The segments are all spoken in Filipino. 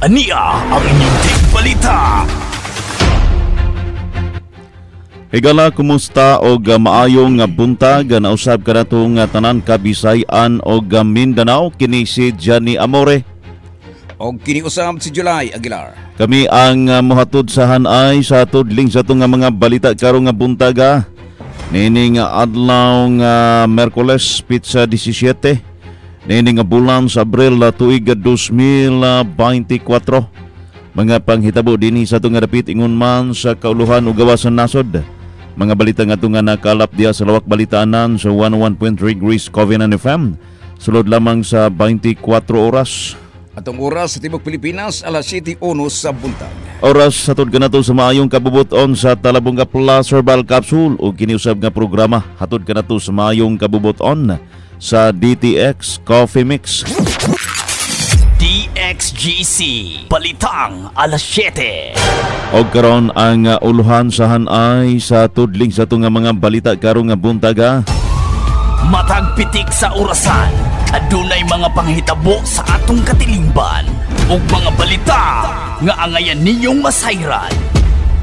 Ania ang inyong Team Balita. Higala kumusta og uh, maayong nga buntag na usab ka natong uh, tanan Kabisayan og uh, Mindanao kini si Johnny Amore. Og kiniusab si July Aguilar. Kami ang uh, mohatod sa hanay sa tudling sa itong nga mga balita karong nga buntaga. Nini nga adlaw nga Merkules pizza 17. Nini nga bulan sa Abril na tuig 2024. Mga panghitabo dinhi sa itong nga dapit ingon man sa kauluhan ug gawas sa nasod. Mga balita nga itong nga nakalap diya sa lawak balitaanan sa 101.3 Greece Covenant FM. Sulod lamang sa 24 oras. Atong oras sa Tibok Pilipinas, alas 7.1 sa buntag. Oras sa tod kanato sa maayong kabubuton sa Talabunga Plus Herbal Capsule o kiniusab nga programa hatod kanato sa maayong kabubuton sa DTX Coffee Mix. DXGC. Balitang alas 7. Og karon ang uh, uluhan sa hanay sa tudling sa tunga mga balita karong nga buntaga. Matag pitik sa orasan. Adunay mga panghitabo sa atong katilingban. ug mga balita nga angayan ninyong masayran.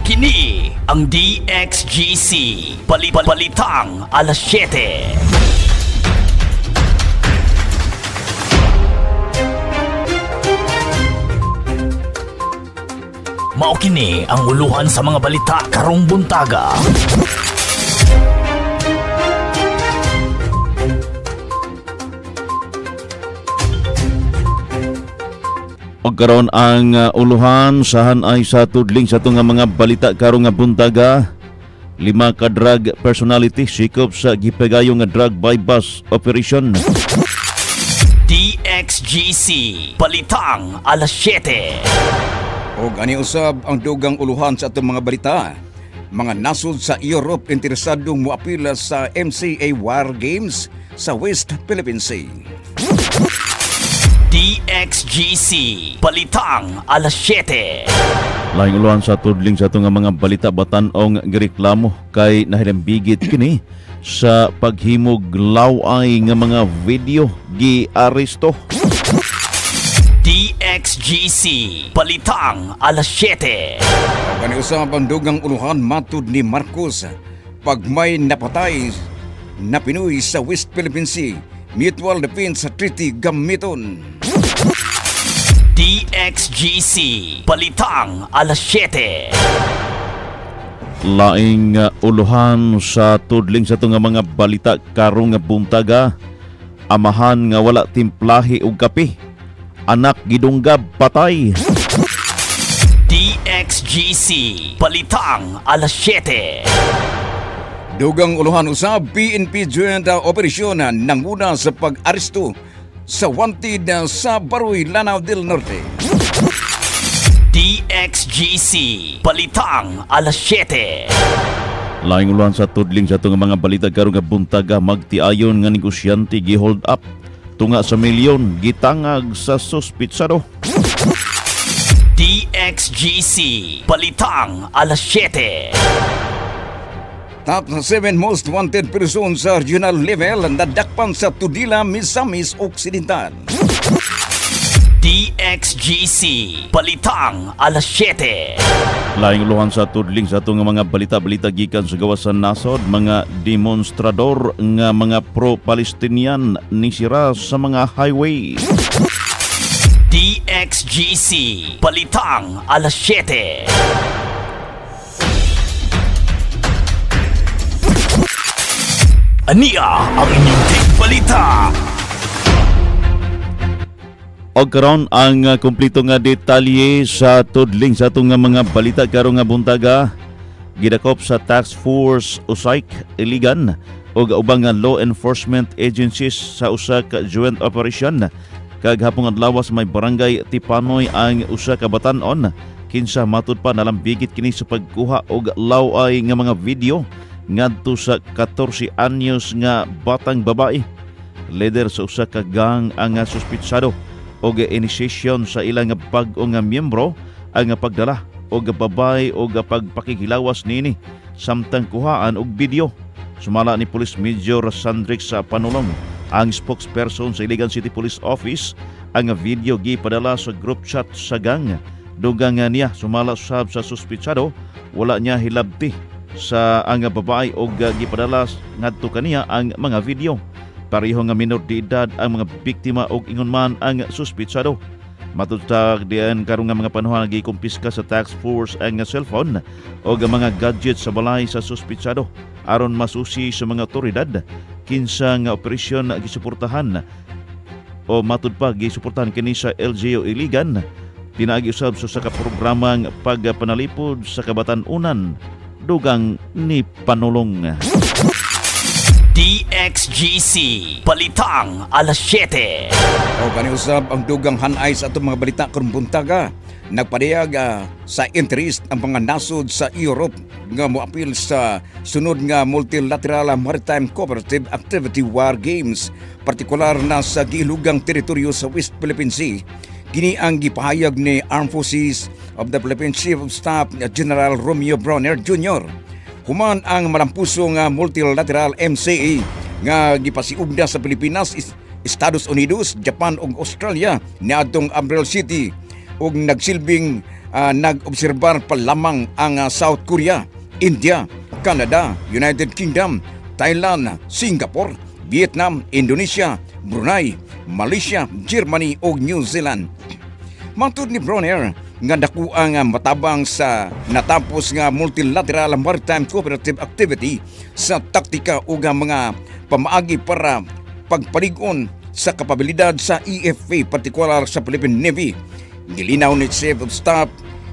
Kini ang DXGC. Bali Balitang alas 7. Mao kini ang uluhan sa mga balita karong buntaga. Og karon ang uh, uluhan sa hanay sa tudling sa tunga mga balita karong nga buntaga. Lima ka drug personality sikop sa gipagayo nga drug bypass operation. DXGC. Balitang alas 7. Og ani usab ang dugang uluhan sa atong mga balita. Mga nasod sa Europe interesadong moapila sa MCA War Games sa West Philippine Sea. DXGC. Balitang alas 7. Laing uluhan sa tudling sa tunga mga balita batan-ong gireklamo kay nahilambigit kini sa paghimog laway nga mga video gi-aresto. DXGC. Balitang alas 7. Og ani usab ang dugang uluhan matud ni Marcos pag may napatay na Pinoy sa West Philippine Sea Mutual Defense Treaty gamiton. DXGC. Balitang alas 7. Laing uh, uluhan sa tudling sa tunga mga balita karong nga buntaga. Amahan nga wala timplahi og kape. Anak gidunggab patay. DXGC. Balitang alas 7. Dugang uluhan usab PNP Joint Operation nanguna sa pag-aresto sa wanted sa Baroy, Lanao del Norte. DXGC. Balitang alas 7. Laing uluhan sa tudling sa tunga mga balita karong nga buntaga magtiayon nga negosyante gi-hold up tunga sa milyon gitangag sa suspitsado. DXGC. Balitang alas 7. Top 7 most wanted person sa regional level nadakpan sa Tudela, Misamis Occidental. DXGC. Balitang alas 7. Laing uluhan sa tudling sa tunga mga balita-balita gikan sa gawas sa nasod mga demonstrador nga mga pro-Palestinian ni sira sa mga highway. DXGC. Balitang alas 7. Ania ang inyong Balita. Og karon ang uh, kumpleto nga detalye sa tudling sa atong mga balita. Karong nga buntaga gidakop sa Task Force USAIC Iligan og ubang nga law enforcement agencies sa usa joint operation. Kag hapong adlaw sa may barangay Tipanoy ang usa ka batan-on. Kinsa matud pa nalambigit kini sa pagkuha og laway nga mga video ngadto sa 14 anyos nga batang babae. Leader sa usa ka gang ang suspitsado og initiation sa ilang bag-o nga miyembro ang pagdala og babay og pagpakikilawas nini samtang kuhaan og video sumala ni Police Major Sandrix sa Panulong ang spokesperson sa Iligan City Police Office ang video gipadala sa group chat sa gang. Dugang niya sumala sa suspitsado, wala niya hilabti sa ang babae o gipadala ngadto kaniya ang mga video. Pareho nga minor de edad ang mga biktima o ingon man ang suspitsado. Matutag diyan karon nga mga panahon gikumpiska sa tax force ang cellphone o mga gadgets sa balay sa suspitsado aron masusi sa mga otoridad kinsa nga operasyon gisuportahan o matud pa gisuportahan kini sa LGU Iligan pinaagi usab sa sa programang pagpanalipod sa kabatan-unan dugang ni panulong. DXGC Balitang alas 7 O gani usab ang dugang hanay sa atong mga balita karon buntaga. Nagpadayag ah, sa interest ang mga nasod sa Europe nga moapil sa sunod nga multilateral maritime cooperative activity war games partikular na sa gilugang teritoryo sa West Philippine Sea. Kini ang gipahayag ni Armed Forces of the Philippine Chief of Staff General Romeo Bronner Jr. Human ang malampuso nga multilateral MCA nga gipasiugda sa Pilipinas, Estados Unidos, Japan ug Australia niadtong Umbrella City ug nagsilbing ah, nag-obserbar pa lamang ang ah, South Korea, India, Canada, United Kingdom, Thailand, Singapore, Vietnam, Indonesia, Brunei, Malaysia, Germany ug New Zealand. Matod ni Bronner, nga dako ang matabang sa natapos nga multilateral maritime cooperative activity sa taktika ug ang mga pamaagi para pagpalig-on sa kapabilidad sa EFA partikular sa Philippine Navy. Gilinaw ni Chief of Staff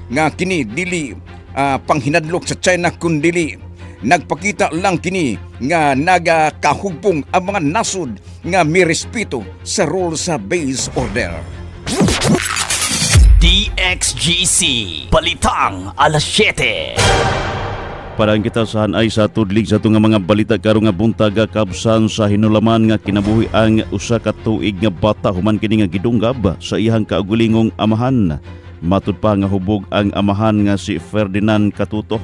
nga kini dili ah, panghinadlok sa China kun dili nagpakita lang kini nga nagakahugpong ang mga nasod nga may respeto sa rule sa base order. DXGC Balitang alas 7 Parang kita saan ay sa tudlig sa tunga mga balita karon nga buntaga kabsan sa hinulaman nga kinabuhi ang usa ka tuig nga bata human kini nga gidunggab sa iyang kaugulingong amahan. Matud pa nga hubog ang amahan nga si Ferdinand Katuto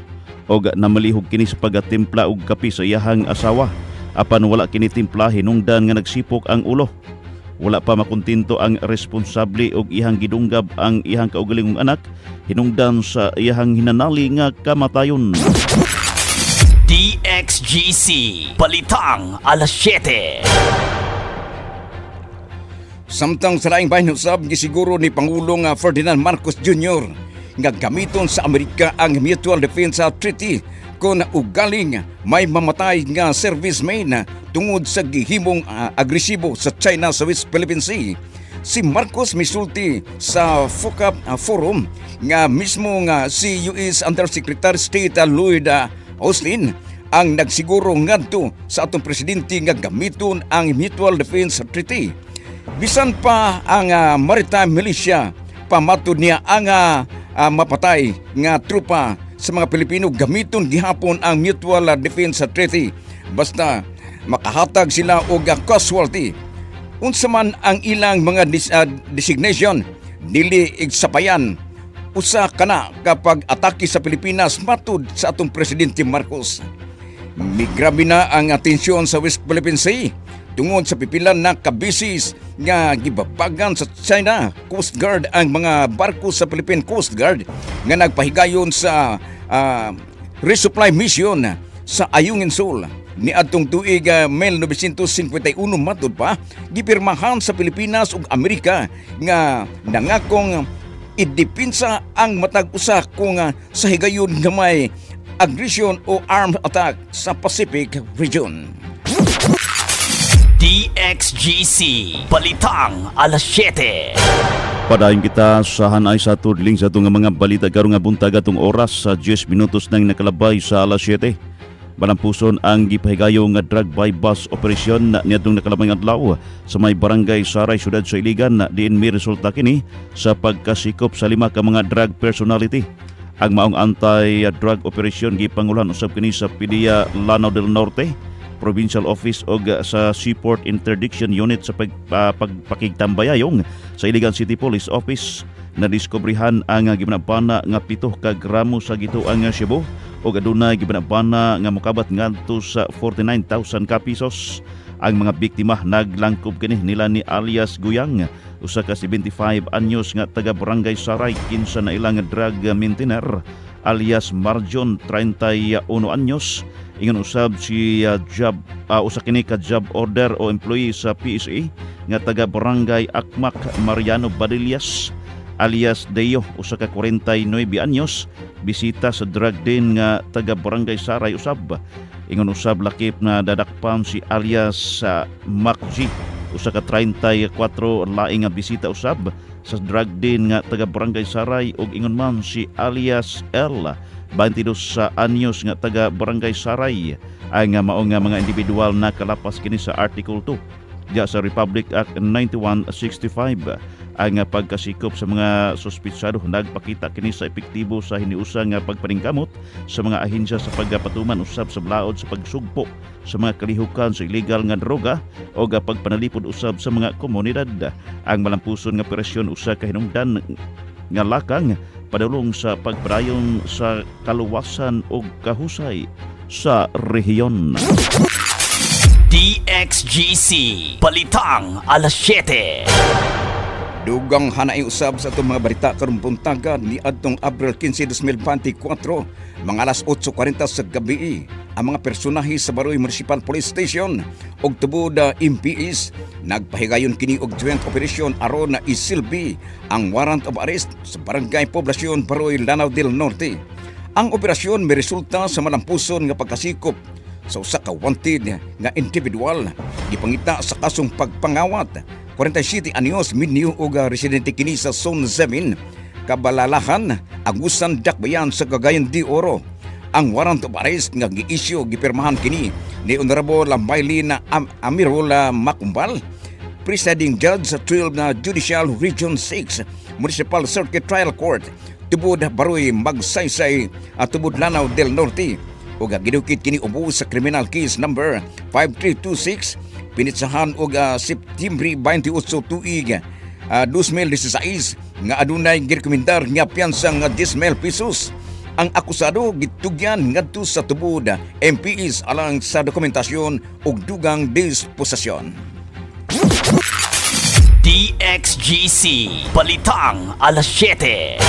og namalihog kini sa pagatimpla og kapi sa iyang asawa. Apan wala kini timpla hinungdan nga nagsipok ang ulo. Wala pa makuntinto ang responsable og ihang gidunggab ang ihang kaugalingong anak hinungdan sa iyang hinanali nga kamatayon. DXGC Balitang alas 7 Samtang sa laing bahin usab gisiguro ni Pangulong Ferdinand Marcos Jr. nga gamiton sa Amerika ang Mutual Defense Treaty kung ugaling may mamatay nga serviceman tungod sa gihimong ah, agresibo sa China sa West Philippine Sea. Si Marcos misulti sa FOCAP ah, Forum nga mismo nga si US Undersecretary State ah, Lloyd Austin ang nagsiguro ngadto sa atong presidente nga gamiton ang Mutual Defense Treaty. Bisan pa ang ah, maritime militia pamatod niya ang ah, ah, mapatay nga trupa sa mga Pilipino gamiton gihapon ang Mutual Defense Treaty basta makahatag sila og casualty. Unsa man ang ilang mga dis- ah, designation dili igsapayan usa kana kapag atake sa Pilipinas matud sa atong presidente Marcos. Migrabe na ang atensyon sa West Philippine Sea tungod sa pipilan na kabisis nga gibabagan sa China Coast Guard ang mga barko sa Philippine Coast Guard nga nagpahigayon sa ah, resupply mission sa Ayungin Sul ni adtong tuig uh, 1951 matud pa gipirmahan sa Pilipinas ug Amerika nga nangakong idepinsa ang matag usa kung ah, sa higayon nga may aggression o armed attack sa Pacific region. DXGC Balitang alas 7 Padayon kita sa hanay sa tudling sa itong mga balita karong buntag atong oras sa 10 minutos nang nakalabay sa alas 7. Balampuson ang gipahigayo nga drug by bus operation na niadtong nakalabay adlaw sa may barangay Saray syudad sa Iligan na diin may resulta kini sa pagkasikop sa lima ka mga drug personality. Ang maong anti-drug operation gipangulan usab kini sa PDEA Lanao del Norte Provincial Office o sa Seaport Interdiction Unit sa pag, uh, pagpakigtambayayong sa Iligan City Police Office. Na diskubrihan ang gibanabana nga pito ka gramo sa gituang Cebu o adunay gibanabana nga mokabat ngadto sa 49,000 ka pesos Ang mga biktima naglangkob kini nila ni alias Guyang, usa ka 75 anyos nga taga Barangay Saray kinsa na ilang drug maintainer alias Marjon 31 anyos. Ingon usab si uh, job uh, usa kini ka job order o employee sa PSA nga taga Barangay Akmak Mariano Badillas alias Deo usa ka 49 anyos. Bisita sa drug den nga taga Barangay Saray usab. Ingon usab lakip na dadakpan si alias uh, Makji usa ka 34 laing nga bisita usab sa drug den nga taga Barangay Saray ug ingon man si alias L 22 sa anyos nga taga Barangay Saray. Ang mao nga mga individual na kalapas kini sa Article 2 diya sa Republic Act 9165 ang pagkasikop sa mga suspitsado nagpakita kini sa epektibo sa hiniusa nga pagpaningkamot sa mga ahensya sa pagpatuman usab sa blaod sa pagsugpo sa mga kalihukan sa illegal nga droga o pagpanalipod usab sa mga komunidad ang malampuson nga operasyon usa ka hinungdan nga lakang padulong sa pagpadayon sa kaluwasan o kahusay sa rehiyon. DXGC Balitang alas 7 Dugang hanay usab sa itong mga balita karong buntagan ni adtong Abril 15, 2024, mga alas 8.40 sa gabi, ang mga personahe sa Baroy Municipal Police Station og tubod MPs nagpahigayon kini og joint operation aron na isilbi ang warrant of arrest sa Barangay Poblasyon Baroy Lanao del Norte. Ang operasyon may resulta sa malampuson nga pagkasikop sa usa ka wanted nga individual gipangita sa kasong pagpangawat 47 anyos minyo og residente kini sa Zone 7 kabalalahan agusan dakbayan sa Cagayan de Oro. Ang warrant of arrest nga gi-issue gipirmahan kini ni Honorable Maylina Am Amirola Makumbal presiding judge sa 12 na Judicial Region 6 Municipal Circuit Trial Court tubod baroy magsaysay at tubod Lanao del Norte. Ug gidukit kini ubo sa criminal case number 5326 pinitsahan og uh, September 28 tuig uh, 2016 nga adunay girekomendar nga piyansa nga 10,000 pesos. Ang akusado gitugyan ngadto sa tubod MPs alang sa dokumentasyon ug dugang disposisyon. DXGC Balitang alas 7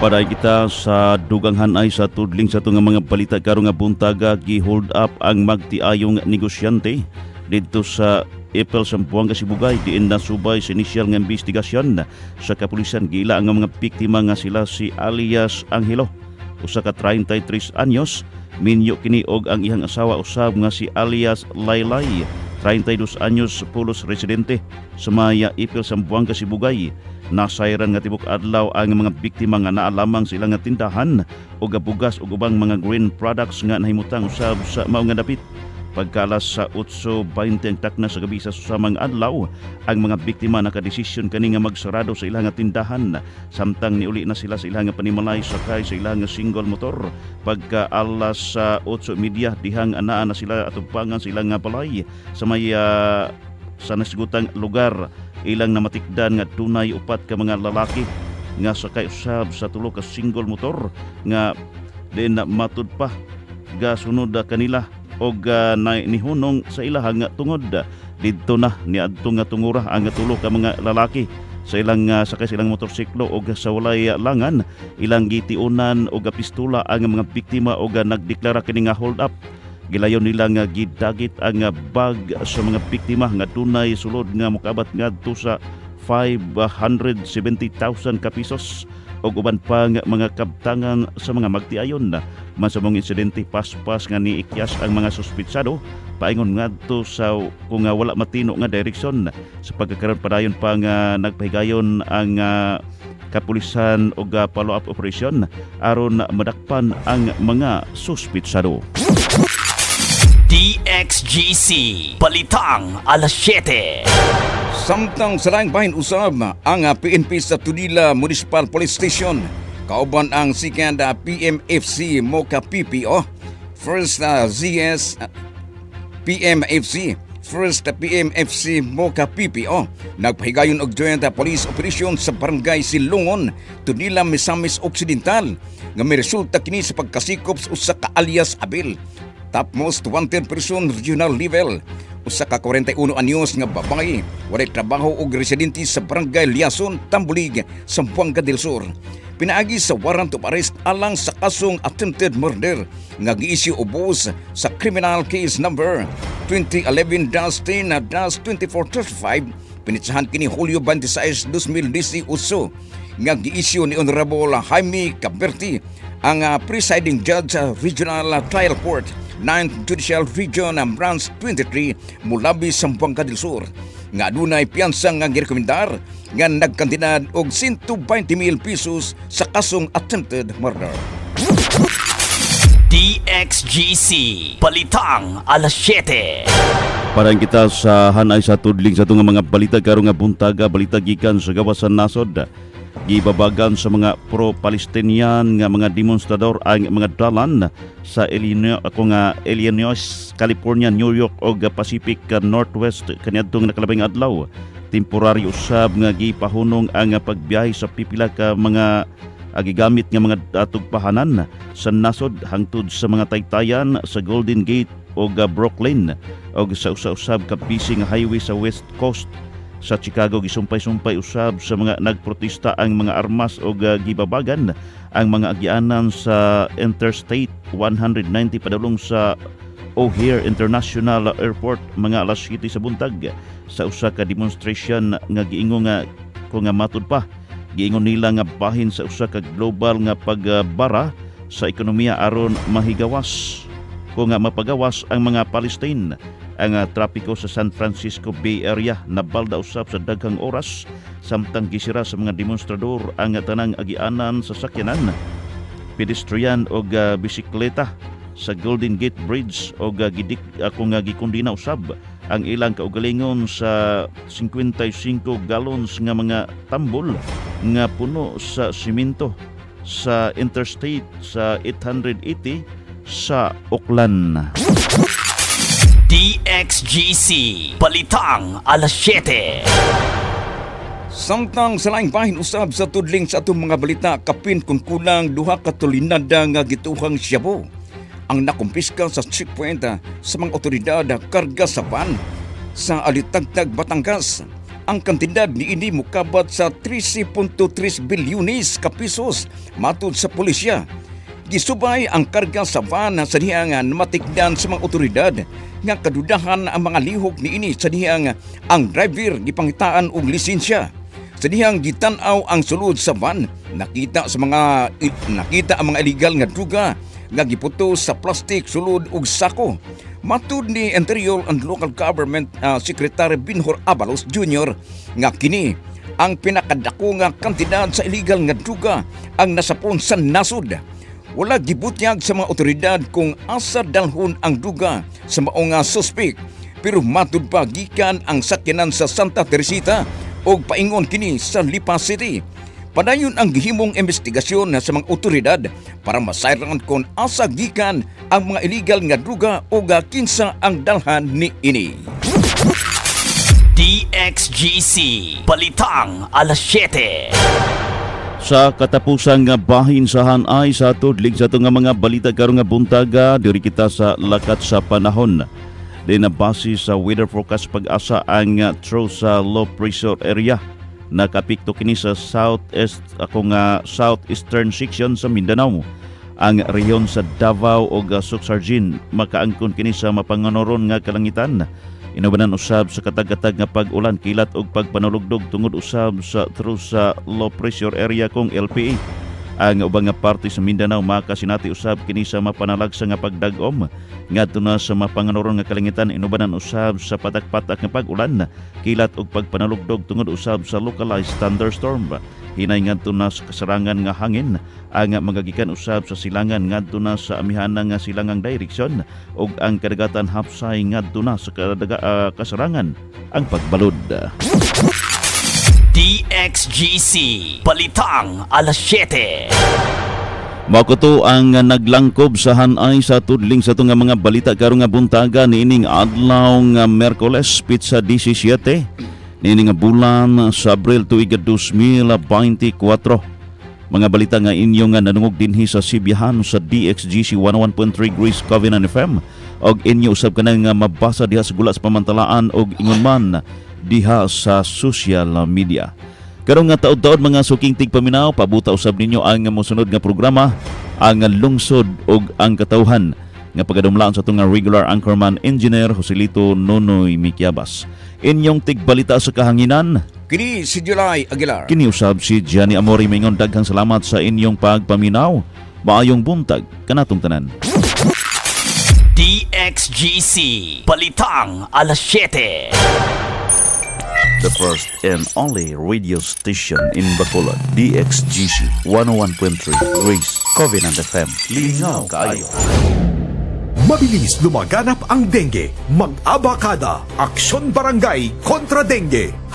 Paday kita sa dugang hanay sa tudling sa tunga mga balita karong nga buntaga gi-hold up ang magtiayong negosyante dito sa Epel Sampuanga Sibugay diin na subay sa inisyal nga investigasyon sa kapulisan. Gila ang mga biktima nga sila si alias Angelo. Usa ka 33 anyos minyo kini og ang iyang asawa usab nga si alias Laylay 32 anyos pulos residente. Sa Maya Ipil Sambuanga Sibugay nasayran nga tibok adlaw ang mga biktima nga naa lamang sila nga tindahan o gabugas ug ubang mga green products nga nahimutang usab sa mao dapit Pagkalas sa 8.20 ang takna sa gabi sa susamang adlaw, ang mga biktima nakadesisyon kani nga magsarado sa ilang tindahan. Samtang niuli na sila sa ilang panimalay sakay sa ilang single motor. Pagka alas sa 8.30 dihang anaa na sila atupangan sa ilang balay sa may uh, sa nasgutang lugar ilang namatikdan nga tunay upat ka mga lalaki nga sakay usab sa tulo ka single motor nga din matud pa ga sunod kanila og uh, na, nihunong sa ilahang tungod. Didto na ni adto nga tungura ang tulo ka mga lalaki sa ilang uh, sakay silang motorsiklo o sa walay langan. Ilang gitiunan o pistola ang mga biktima o nagdeklara kini nga hold up. Gilayon nila nga gidagit ang bag sa mga biktima nga dunay sulod nga mokabat ngadto sa 570,000 ka pesos o uban pa nga mga kabtangan sa mga magtiayon na man sa mong insidente paspas nga ni ikyas ang mga suspitsado paingon ngadto sa kung wala matino nga direksyon sa pagkakaroon padayon pa nga nagpahigayon ang uh, kapulisan o uh, follow-up operation aron madakpan ang mga suspitsado. DXGC Balitang alas 7 Samtang sa laing bahin usab ang PNP sa Tudila Municipal Police Station. Kauban ang second PMFC Moka PPO first uh, ZS uh, PMFC First PMFC Moka PPO nagpahigayon og joint police operation sa barangay Silungon, Tunila, Misamis Occidental nga may resulta kini sa pagkasikop sa usa ka alias Abel Topmost wanted person regional level usa ka 41 anyos nga babae walay trabaho og residente sa Barangay Liason, Tambulig, Sambuanga del Sur. Pinaagi sa warrant of arrest alang sa kasong attempted murder nga giisyu ubos sa criminal case number 2011-10-2435 pinitsahan kini Hulyo 26, 2018 nga giisyu ni Honorable Jaime Caberti ang uh, presiding judge sa Regional Trial Court 9th Judicial Region ang Branch 23 Mulabi, Sambuanga del Sur. Nga dunay piyansa nga girekomendar nga nagkantinad og 120,000 pesos sa kasong attempted murder. DXGC Balitang alas 7 Parang kita sa hanay sa tudling sa itong mga balita karong nga buntaga balita gikan sa gawas sa nasod gibabagan sa mga pro-Palestinian nga mga demonstrador ang mga dalan sa Illinois ako nga Illinois, California, New York ug Pacific Northwest. Kaniadtong nakalabing adlaw temporary usab nga gipahunong ang pagbiyahe sa pipila ka mga agigamit nga mga atugpahanan sa nasod hangtod sa mga taytayan sa Golden Gate o Brooklyn o sa usa-usab ka busy nga highway sa West Coast sa Chicago gisumpay-sumpay usab sa mga nagprotesta ang mga armas o gibabagan ang mga agyanan sa Interstate 190 padulong sa O'Hare International Airport mga alas 7 sa buntag. Sa usa ka demonstration nga giingon nga kung matud pa giingon nila nga bahin sa usa ka global nga pagbara sa ekonomiya aron mahigawas. Kung nga mapagawas ang mga Palestine ang uh, trapiko sa San Francisco Bay Area nabalda usab sa daghang oras samtang gisira sa mga demonstrador ang tanang agianan sa sakyanan pedestrian o uh, bisikleta sa Golden Gate Bridge o uh, gidik ako nga gikundina usab ang ilang kaugalingon sa 55 gallons nga mga tambol nga puno sa simento sa interstate sa 880 sa Oakland. DXGC Balitang alas 7 Samtang sa laing bahin usab sa tudling sa atong mga balita kapin kung kulang duha ka tulinada nga gituhang Shabu ang nakumpiska sa checkpoint sa mga otoridad karga sa van. Sa Alitagtag, Batangas. Ang kantidad ni ini mukabat sa 13.3 bilyones ka pesos matod sa pulisya Gisubay ang karga sa van sa dihangan matikdan sa mga otoridad nga kadudahan ang mga lihok ni ini sa dihang ang driver gipangitaan og lisensya. Sa dihang gitanaw ang sulod sa van, nakita sa mga nakita ang mga illegal nga druga nga giputo sa plastic sulod og sako. Matud ni Interior and Local Government uh, Secretary Binhor Abalos Jr. nga kini ang pinakadako nga kantidad sa illegal nga druga ang nasapon sa nasod wala gibutyag sa mga otoridad kung asa dalhon ang duga sa maong suspek pero matud pa gikan ang sakyanan sa Santa Teresita o paingon kini sa Lipa City. Padayon ang gihimong investigasyon sa mga otoridad para masayran kung asa gikan ang mga illegal nga druga o kinsa ang dalhan ni ini. DXGC Balitang alas 7 sa katapusang nga bahin sa hanay sa tudlig sa nga mga balita karong nga buntaga diri kita sa lakat sa panahon. Din na base sa weather forecast pag-asa ang through sa low pressure area. Nakapikto kini sa southeast ako nga southeastern section sa Mindanao. Ang rehiyon sa Davao ug Suksargin makaangkon kini sa mapanganoron nga kalangitan Inubanan usab sa katag-katag nga pag-ulan kilat og pagpanulugdog tungod usab sa through sa low pressure area kong LPA. Ang ubang nga parte sa Mindanao makasinati usab kini sa mapanalagsa nga pagdagom. Ngadto na sa mapanganoron nga kalangitan inubanan usab sa patak-patak nga pag-ulan kilat og pagpanalugdog tungod usab sa localized thunderstorm. Hinay ngadto na sa kasarangan nga hangin. Ang magagikan usab sa silangan ngadto na sa amihan nga silangang direksyon. Ug ang kadagatan hapsay ngadto na sa kadaga, uh, kasarangan. Ang pagbalod. DXGC Balitang alas 7 Makuto ang naglangkob sa hanay sa tudling sa tunga mga balita karong nga buntaga niining adlaw nga Merkoles pizza 17 Nini nga bulan sa Abril tuig 2024. Mga balita nga inyo nga nanungog dinhi sa Sibihan sa DXGC 101.3 Greece Covenant FM og inyo usab ka nga mabasa diha sa gula sa pamantalaan og ingon man diha sa social media. Karong nga taod-taod mga suking tigpaminaw, pabuta usab ninyo ang mosunod nga programa, ang lungsod og ang katawhan nga pagadumlaan sa itong regular anchorman engineer Joselito Nonoy Mikiabas. Inyong tigbalita sa kahanginan, Kini si July Aguilar. kiniusab si Gianni Amori Mingon daghang salamat sa inyong pagpaminaw. Maayong buntag kanatong tanan. DXGC Balitang alas 7 The first and only radio station in Bacolod, DXGC 101.3 Grace Covenant FM. Lingaw kaayo. Mabilis lumaganap ang dengue. Mag-abakada. Aksyon Barangay kontra dengue.